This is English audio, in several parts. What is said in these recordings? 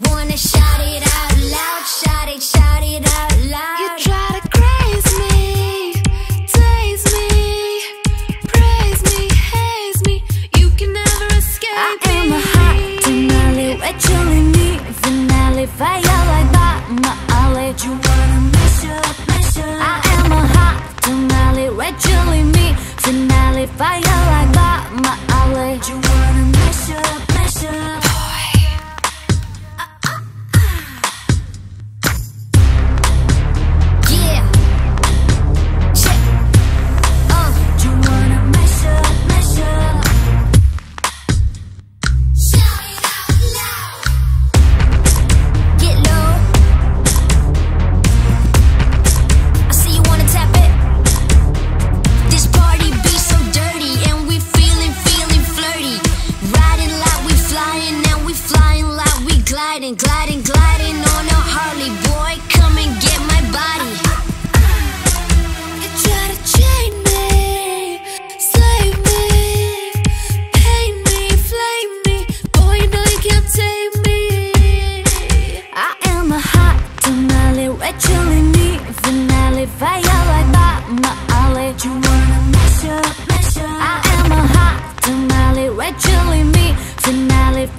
Wanna shout it out loud, shout it, shout it out loud. You try to craze me, taste me, praise me, haze me. You can never escape I me. am a hot tamale, red chili meat finale, fire like. You wanna mash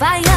chili